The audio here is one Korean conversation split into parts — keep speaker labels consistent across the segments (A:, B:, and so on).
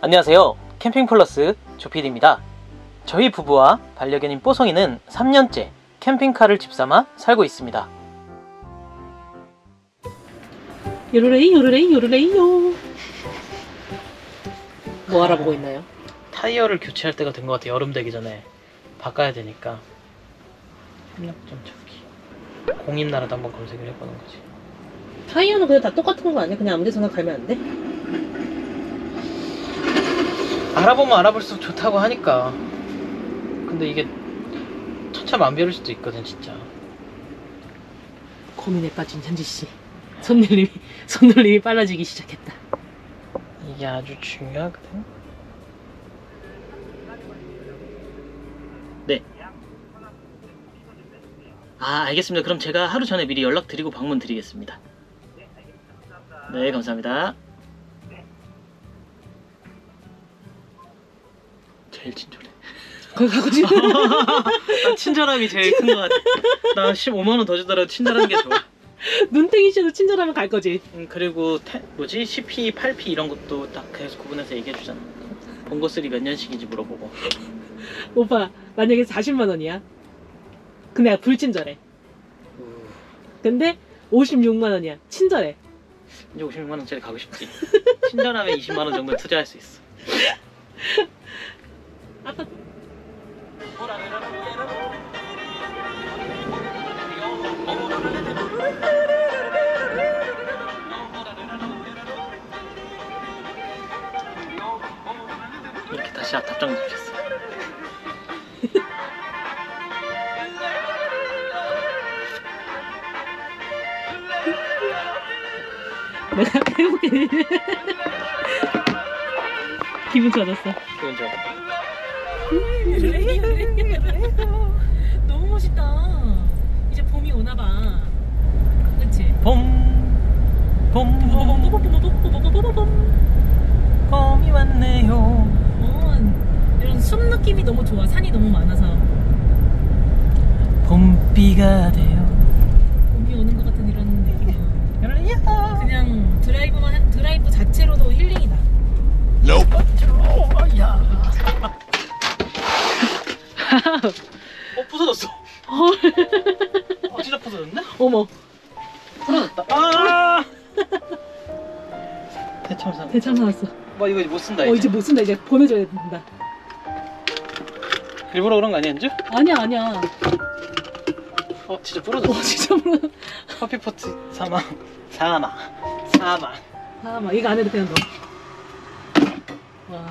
A: 안녕하세요. 캠핑 플러스 조피디입니다. 저희 부부와 반려견인 뽀송이는 3년째 캠핑카를 집삼아 살고 있습니다.
B: 요르레이 요르레이 요르레이요 뭐 알아보고 있나요?
A: 타이어를 교체할 때가 된 것 같아요. 여름 되기 전에 바꿔야 되니까 협력점 찾기. 공임나라도 한번 검색을 해보는 거지.
B: 타이어는 그냥 다 똑같은 거 아니야? 그냥 아무 데서나 갈면 안 돼?
A: 알아보면 알아볼수록 좋다고 하니까. 근데 이게 천차만별일 수도 있거든 진짜.
B: 고민에 빠진 현지 씨 손놀림이 손놀림이 빨라지기 시작했다
A: 이게 아주 중요하거든. 네. 아, 알겠습니다. 그럼 제가 하루 전에 미리 연락 드리고 방문 드리겠습니다. 네, 감사합니다. 제일 친절해.
B: 거기 가고 싶어
A: 난 친절함이 제일 큰 것 같아. 나 15만 원 더 주더라도 친절한 게 좋아.
B: 눈탱이 쳐도 친절하면 갈 거지
A: 음, 그리고 태, 뭐지 10P, 8P 이런 것도 딱 계속 구분해서 얘기해 주잖아. 본거 쓰리 몇 년씩인지 물어보고.
B: 오빠 만약에 40만 원이야 근데 불친절해 근데 56만 원이야 친절해
A: 이제 56만 원짜리 가고 싶지. 친절하면 20만 원 정도 투자할 수 있어. 이렇게 다시 답장 주셨어.
B: 내가 해볼게 기분 좋아졌어
A: 기분 좋아.
B: 봄,
A: 봄, 봄이 왔네요.
B: 어, 이런 숲 느낌이 너무 좋아. 산이 너무 많아서
A: 봄비가 돼요.
B: 봄이 오는 것 같은 이런. 야. 그냥 드라이브만 해- 드라이브 자체로도 힐링이다.
A: 야. 어 부서졌어. 어 진짜 부서졌네?
B: 어머,
A: 부러졌다. 아. 대참사.
B: 대참 나왔어.
A: 뭐 이거 못 쓴다
B: 어
A: 이제.
B: 이제 못 쓴다. 이제 보내줘야 된다.
A: 일부러 그런 거 아니야 연주?
B: 아니야 아니야.
A: 어 진짜
B: 어
A: 부러졌어.
B: 진짜 몰라.
A: 커피포트 사망. 사망. 사망.
B: 아, 막 이거 안에도 그냥 넣어. 와,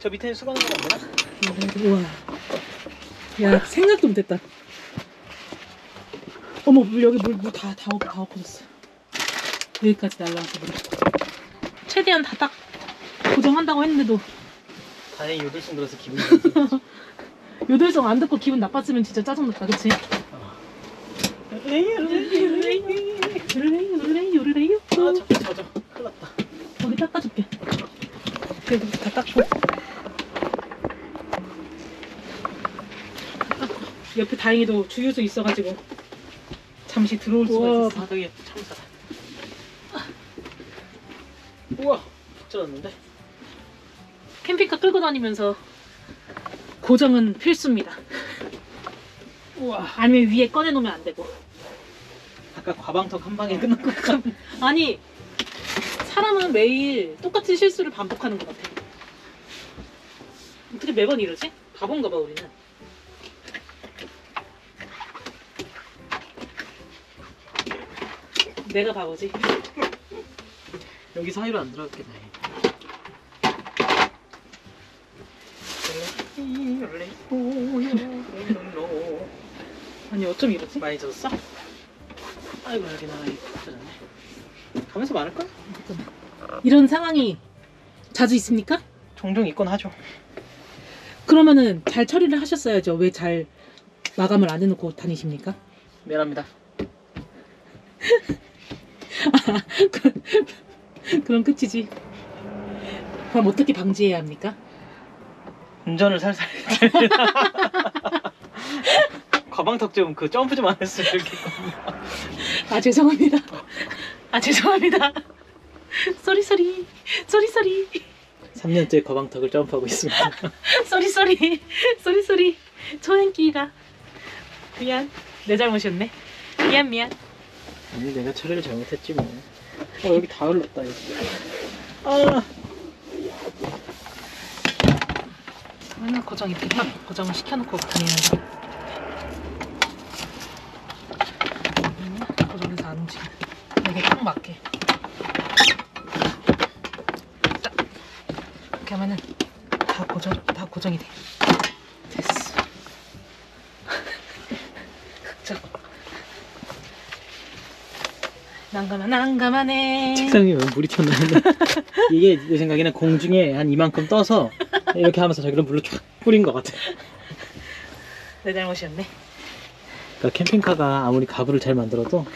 A: 저 밑에 수건 넣으면 안 되나?
B: 우와. 야 생각도 못했다. 어머 물 여기 물 다다 다, 다 엎어졌어. 여기까지 날라와서 물이. 최대한 다 딱 고정한다고 했는데도
A: 다행히 요들승 들어서 기분이 좋았어.
B: 요들성 안 듣고 기분 나빴으면 진짜 짜증났다, 그치? 요르레이 요르레이 요르레이
A: 아 잡혀 잡혀. 큰일 났다.
B: 거기 닦아줄게. 그래도 다 닦고. 옆에 다행히도 주유소 있어가지고 잠시 들어올 수가 있었어.
A: 바닥에 참사다. 우와 젖었는데?
B: 캠핑카 끌고 다니면서 고정은 필수입니다.
A: 우와
B: 아니면 위에 꺼내놓으면 안 되고.
A: 아까 과방턱 한 방에 끝난 것 같아.
B: 아니 사람은 매일 똑같은 실수를 반복하는 것 같아. 어떻게 매번 이러지? 바본가 봐 우리는. 내가 바보지.
A: 여기 사이로 안 들어갔겠네.
B: 아니 어쩜 이러지?
A: 많이 젖었어? 아이고 여기 나 이거 젖었네. 가면서 많을 걸?
B: 이런 상황이 자주 있습니까?
A: 종종 있곤 하죠.
B: 그러면은 잘 처리를 하셨어야죠. 왜 잘 마감을 안 해놓고 다니십니까?
A: 미안합니다.
B: 그 럼 끝이지. 그럼 어떻게 방지해야 합니까?
A: 운전을 살살 과방턱 좀 그 점프 좀 안 했으면 좋겠거든요.
B: 아 죄송합니다. 아 죄송합니다. sorry sorry sorry sorry
A: 3년째 거방턱을 점프하고 있습니다.
B: sorry sorry sorry sorry 초행기가 미안 내 잘못이었네 미안 미안
A: 아니 내가 처리를 잘못했지 뭐. 어 여기 다 흘렀다 여기. 아.
B: 맨날 고정이 돼 고정을 시켜놓고 다니는데 음, 고정해서 안 움직여. 여기 딱 맞게. 딱. 이렇게 하면은 다 고정 다 고정이 돼 됐어 흑적 난감한 난감하네
A: 책상에 왜 물이 튀어나오나? 이게 내 생각에는 공중에 한 이만큼 떠서 이렇게 하면서 저기로 물로 쫙 뿌린 것 같아.
B: 내 잘못이었네
A: 그러니까 캠핑카가 아무리 가구를 잘 만들어도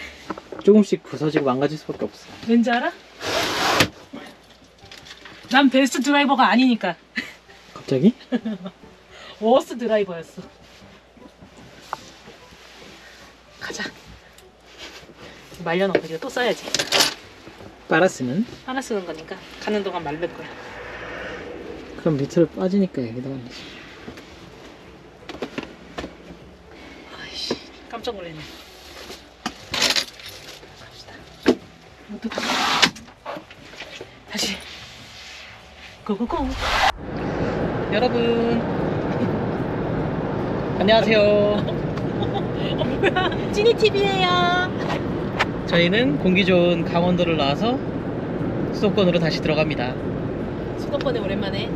A: 조금씩 부서지고 망가질 수밖에 없어.
B: 왠지 알아? 난 베스트 드라이버가 아니니까
A: 갑자기?
B: 워스트 드라이버였어 가자 말려놓고 이제 또 써야지.
A: 빨았으면
B: 하나 쓰는 거니까. 가는 동안 말릴 거야.
A: 그럼 밑으로 빠지니까 여기다 올리지.
B: 아이씨 깜짝 놀랐네. 갑시다. 어떡하 다시. 고고고.
A: 여러분. 안녕하세요.
B: 어 뭐야? 찐이TV에요
A: 저희는 공기 좋은 강원도를 나와서 수도권으로 다시 들어갑니다.
B: 수도권에 오랜만에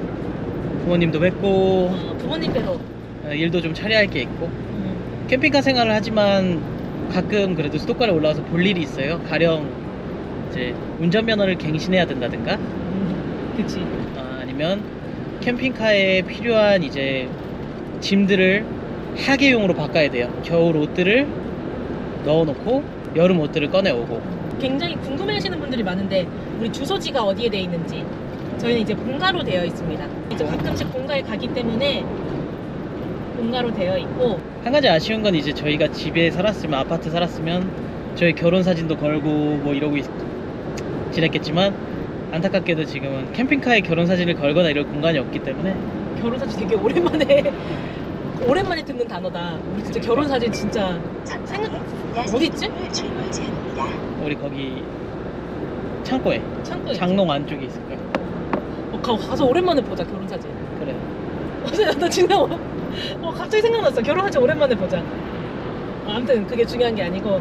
A: 부모님도 뵙고
B: 어, 부모님 뵈러
A: 어, 일도 좀 처리할 게 있고
B: 음,
A: 캠핑카 생활을 하지만 가끔 그래도 수도권에 올라와서 볼 일이 있어요. 가령 이제 운전면허를 갱신해야 된다든가
B: 음, 그치
A: 어, 아니면 캠핑카에 필요한 이제 짐들을 하계용으로 바꿔야 돼요. 겨울 옷들을 넣어놓고 여름 옷들을 꺼내오고
B: 굉장히 궁금해하시는 분들이 많은데 우리 주소지가 어디에 돼 있는지 저희는 이제 본가로 되어 있습니다. 이제 가끔씩 본가에 가기 때문에 본가로 되어 있고
A: 한 가지 아쉬운 건 이제 저희가 집에 살았으면 아파트 살았으면 저희 결혼 사진도 걸고 뭐 이러고 있- 지냈겠지만 안타깝게도 지금은 캠핑카에 결혼 사진을 걸거나 이럴 공간이 없기 때문에
B: 결혼 사진 되게 오랜만에 오랜만에 듣는 단어다. 우리 진짜 결혼 사진 진짜 생각 어디 있지?
A: 우리 거기 창고에
B: 창고에
A: 장롱 안쪽에 있을 거예요.
B: 어, 가, 가서 오랜만에 보자 결혼 사진.
A: 그래.
B: 어제 나 진짜 어, 어, 갑자기 생각났어. 결혼 사진 오랜만에 보자. 어, 아무튼 그게 중요한 게 아니고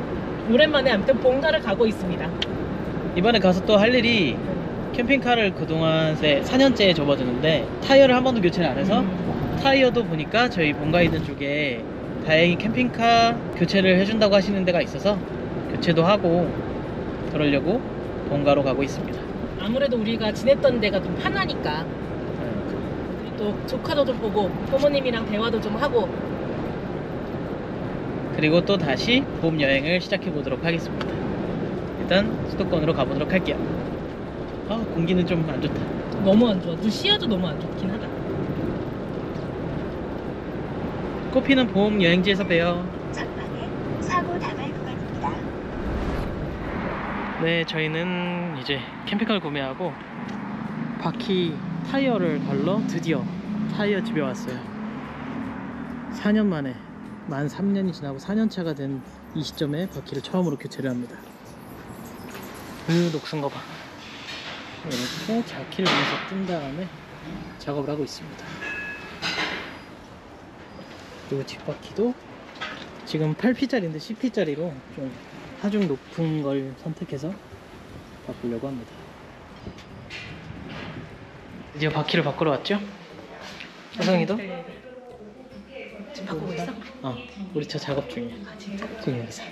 B: 오랜만에 아무튼 본가를 가고 있습니다.
A: 이번에 가서 또 할 일이 캠핑카를 그동안 4년째 접어드는데 타이어를 한 번도 교체를 안 해서
B: 음,
A: 타이어도 보니까 저희 있는 쪽에 다행히 캠핑카 교체를 해준다고 하시는 데가 있어서 교체도 하고 그러려고 본가로 가고 있습니다.
B: 아무래도 우리가 지냈던 데가 좀 편하니까 그리고 또 조카도 좀 보고 부모님이랑 대화도 좀 하고
A: 그리고 또 다시 봄 여행을 시작해 보도록 하겠습니다. 일단 수도권으로 가보도록 할게요. 아 공기는 좀 안 좋다.
B: 너무 안 좋아. 눈 시야도 너무 안 좋긴 하다.
A: 코피는 봄 여행지에서 봬요.
C: 전방에 사고 당할 구간입니다.
A: 네, 저희는 이제 캠핑카를 구매하고 바퀴 타이어를 걸러 드디어 타이어 집에 왔어요. 4년 만에 만 3년이 지나고 4년 차가 된 이 시점에 바퀴를 처음으로 교체를 합니다. 으, 녹슨 거 봐. 이렇게 자키를 위해서 뜬 다음에 작업을 하고 있습니다. 그리고 뒷바퀴도 지금 8P짜리인데 10P짜리로 좀 하중 높은 걸 선택해서 바꾸려고 합니다. 드디어 바퀴를 바꾸러 왔죠? 혜성이도?
B: 지금 바꾸고 있어?
A: 어, 우리 차 작업 중이야.
B: 아 진짜?
A: 지금 여기서.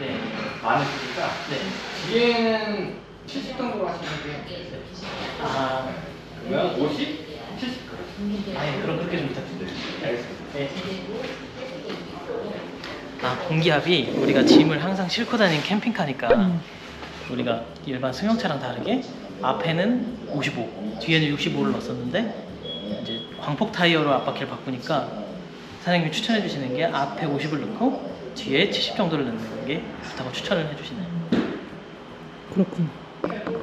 D: 네, 많으시니까
A: 네.
D: 뒤에는 70 정도로 하시면 돼요.
A: 아,
D: 그러면 50? 70?
A: 아니 그럼 그렇게 좀 부탁드려요.
D: 네, 알겠습니다.
A: 네. 아 공기압이 우리가 짐을 항상 싣고 다니는 캠핑카니까
B: 음.
A: 우리가 일반 승용차랑 다르게 앞에는 55, 뒤에는 65를 넣었었는데 이제 광폭 타이어로 앞바퀴를 바꾸니까 사장님이 추천해 주시는 게 앞에 50을 넣고 뒤에 70 정도를 넣는 게 좋다고 추천을 해 주시네요. 그렇군.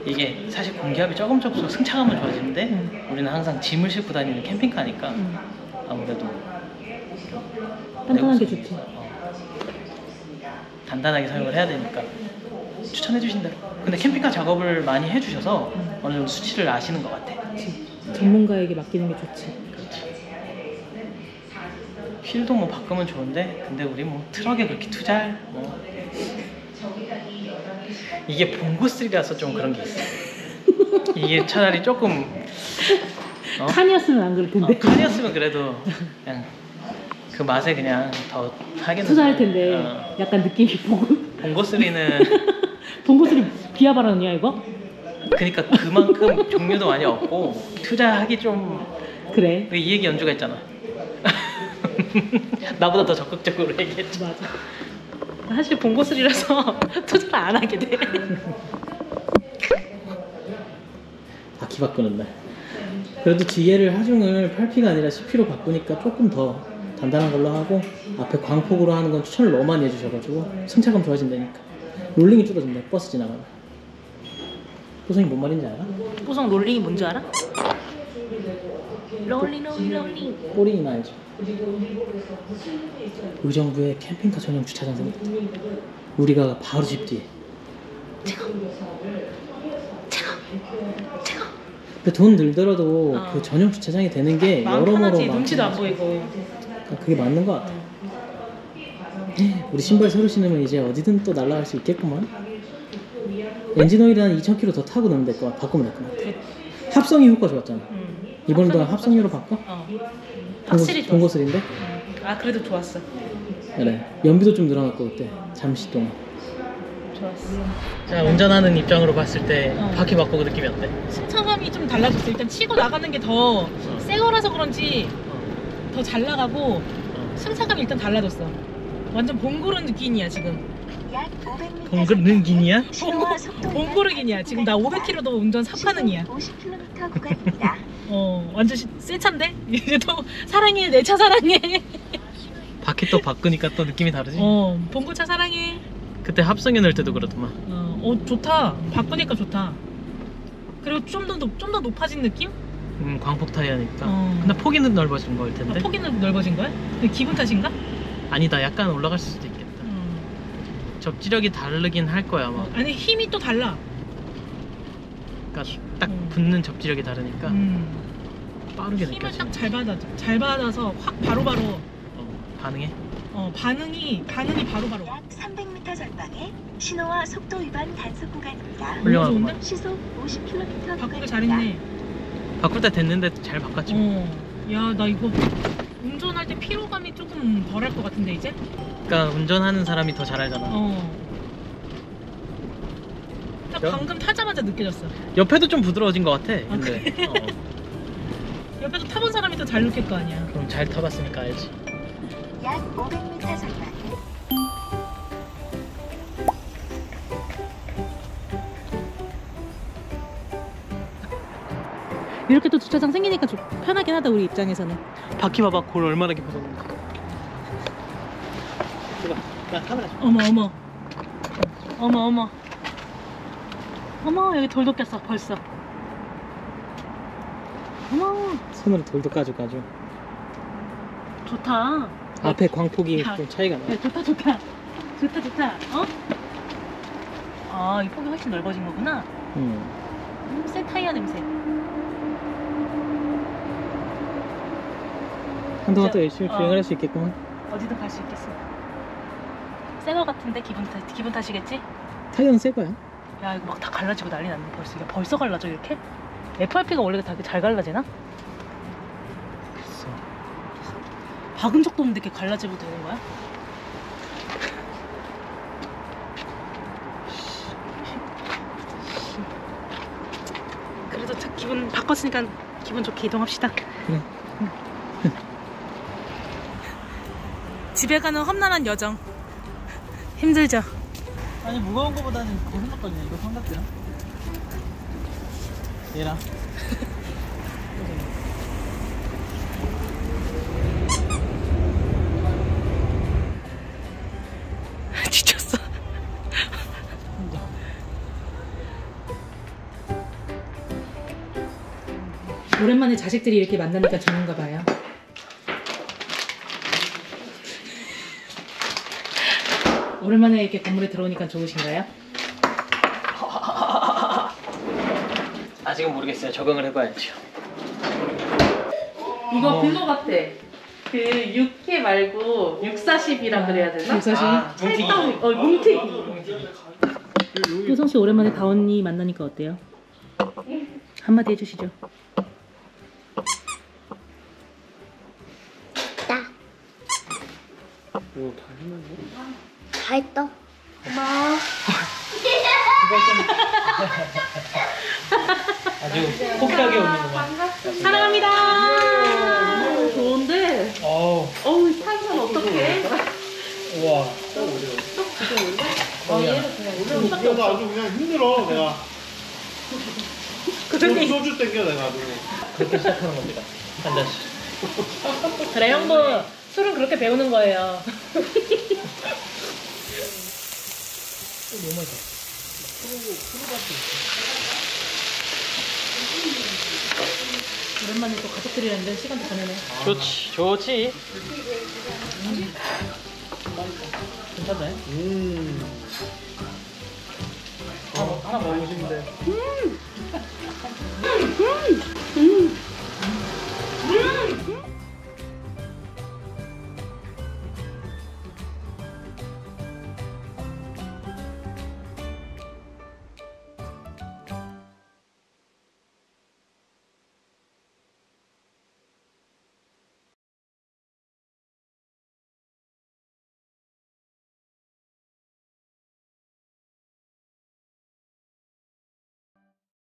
A: 이게 사실 공기압이 조금 조금씩 승차감은 좋아지는데
B: 음.
A: 우리는 항상 짐을 싣고 다니는 캠핑카니까
B: 음.
A: 아무래도
B: 단단한 게 좋지.
A: 어, 단단하게 사용을 해야 되니까 추천해 주신 대로 근데 캠핑카 작업을 많이 해주셔서
B: 음.
A: 어느 정도 수치를 아시는 것 같아
B: 그치. 전문가에게 맡기는 게 좋지.
A: 휠도 뭐 바꾸면 좋은데 근데 우리 뭐 트럭에 그렇게 투자할 뭐 이게 봉고3라서 좀 그런 게 있어 이게 차라리 조금 어?
B: 칸이었으면 안 그럴 텐데.
A: 어, 칸이었으면 그래도 그냥 그 맛에 그냥 더 하겠는데
B: 투자할 텐데
A: 어,
B: 약간 느낌이 보고
A: 봉고3는
B: 본고들이 비하 발언이야 이거?
A: 그러니까 그만큼 종류도 많이 없고 투자하기 좀
B: 그래.
A: 이 얘기 연주가 있잖아 나보다 더 적극적으로 얘기했지
B: 맞아. 사실 본고슬이라서 투자를 안 하게 돼.
A: 바퀴 바꾸는 날 그래도 뒤에를 하중을 8P가 아니라 10P로 바꾸니까 조금 더 단단한 걸로 하고 앞에 광폭으로 하는 건 추천을 너무 많이 해주셔가지고 승차감 좋아진다니까 롤링이 줄어든대 버스 지나가면 호성이 뭔 말인지 알아?
B: 호성 롤링이 뭔지 알아? 롤링 롤링 롤링.
A: 꼬링이나 알죠? 의정부에 캠핑카 전용 주차장 생겼다 우리가 바로 집 뒤에 근데 돈 들더라도
B: 어.
A: 그 전용 주차장이 되는 게
B: 마음
A: 여러모로
B: 편하지 눈치도 안. 보이고.
A: 그러니까 그게 맞는 것 같아. 우리 신발 새로 신으면 이제 어디든 또 날아갈 수 있겠구만. 엔진 오일 한 2,000km 더 타고 넣으면 될 것 같아. 바꾸면 될 것 같아. 합성이 효과 좋았잖아.
B: 음.
A: 이번에도
B: 합성이
A: 합성유로 바꿔?
B: 어. 확실히 좋았어. 음. 아 그래도 좋았어.
A: 그래. 연비도 좀 늘어났고 그때. 잠시 동안.
B: 좋았어.
A: 자 운전하는 입장으로 봤을 때
B: 어.
A: 바퀴 바꾸고 느낌이 어때?
B: 승차감이 좀 달라졌어. 일단 치고 나가는 게 더 새 거라서 그런지 더 잘 나가고
A: 어.
B: 승차감이 일단 달라졌어. 완전 봉고르 느낌이야 지금.
C: 약 500m
A: 봉고르 느낌이야?
C: 신호와 속도
B: 봉고르기냐. 지금 나 500km도 운전 4파는이야.
C: 50km 구간입니다.
B: 어 완전 시- 새 차인데 이제 또 사랑해 내 차 사랑해.
A: 바퀴 또 바꾸니까 또 느낌이 다르지?
B: 어 봉고 차 사랑해.
A: 그때 합성유 넣을 때도 그러더만.
B: 어, 어 좋다. 바꾸니까 좋다. 그리고 좀 더 좀 더 높아진 느낌?
A: 음, 광폭 타이어니까.
B: 어.
A: 근데 포기는 넓어진 거일
B: 아,
A: 텐데.
B: 폭이는 넓어진 거야? 근데 기분 탓인가?
A: 아니다. 약간 올라갈 수도 있겠다.
B: 어.
A: 접지력이 다르긴 할 거야 아마.
B: 어, 아니 힘이 또 달라.
A: 그러니까 딱
B: 음.
A: 붙는 접지력이 다르니까
B: 음.
A: 빠르게
B: 힘을
A: 느껴지네.
B: 딱 잘 받아 잘 받아서 확 바로바로
A: 어, 반응해.
B: 어, 반응이 반응이 바로바로.
C: 약 300m 전방에 신호와 속도 위반 단속 구간입니다.
B: 너무
A: 훌륭하구만.
C: 시속 50km
B: 바꾸길
C: 구간입니다.
B: 잘했네.
A: 바꿀 때 됐는데 잘 바꿨지.
B: 어. 야 나 이거 운전할 때 피로감이 조금 덜할 것 같은데 이제?
A: 그러니까 운전하는 사람이 더 잘 알잖아.
B: 어. 딱
A: 저-
B: 방금 타자마자 느껴졌어.
A: 옆에도 좀 부드러워진 것 같아. 근데 어,
B: 옆에서 타본 사람이 더 잘 느낄 거 아니야.
A: 그럼 잘 타봤으니까 알지.
C: 약 500m 전방에
B: 이렇게 또 주차장 생기니까 좀 편하긴 하다 우리 입장에서는.
A: 바퀴 봐봐. 골 얼마나 깊어졌는지. 봐봐. 나 카메라 좀.
B: 어머 어머. 어머 어머. 어머 여기 돌도 꼈어 벌써. 어머
A: 손으로 돌도 까줘 까줘.
B: 좋다.
A: 앞에 광폭이
B: 야.
A: 좀 차이가 나.
B: 야, 좋다 좋다. 좋다 좋다. 어? 아, 이 폭이 훨씬 넓어진 거구나.
A: 음.
B: 음, 새 타이어 냄새.
A: 한동안 또 열심히
B: 어.
A: 주행을 할 수 있겠구만.
B: 어디든 갈 수 있겠어. 새거 같은데 기분 탓 기분 탓이겠지?
A: 타이어는 새 거야.
B: 야, 이거 막 다 갈라지고 난리 났네 벌써. 이게 벌써 갈라져 이렇게? FRP가 원래 다잘 갈라지나?
A: 글쎄.
B: 박은 적도 없는데 이렇게 갈라지고 되는 거야? 그래도 자- 기분 바꿨으니까 기분 좋게 이동합시다.
A: 그래.
B: 집에 가는 험난한 여정. 힘들죠?
A: 아니 무거운 거보다는 이거 생각거든요 이거 삼각대야? 얘랑.
B: 지쳤어. 오랜만에 자식들이 이렇게 만나니까 좋은가 봐요. 오랜만에 이렇게 건물에 들어오니까 좋으신가요?
A: 아직은 모르겠어요. 적응을 해봐야죠.
B: 이거
A: 어.
B: 그거 같아. 그 육회 말고 육사십이라 그래야 되나? 육사십.
A: 아, 뭉티기.
B: 찰떡, 어 뭉티기. 효성 씨 오랜만에 다원이 만나니까 어때요? 한마디 해주시죠.
E: 다 했다.
A: 아주 호쾌하게 웃는구만.
B: 사랑합니다. 좋은데.
A: 어우,
B: 어우 탄산 어떡해?
A: 우와.
F: 내가 아주 그냥 힘들어 내가
B: 그러니
F: 소주 땡겨 내가 아주
A: 그렇게 시작하는 겁니다. 한 잔씩.
B: 그래 형부 술은 그렇게 배우는 거예요.
A: 너무 맛있어.
B: 오랜만에 또 가족들이랑 이런 시간도 보내네.
A: 좋지, 좋지. 괜찮나요?
F: 음
A: 하나, 하나 먹고 싶은데.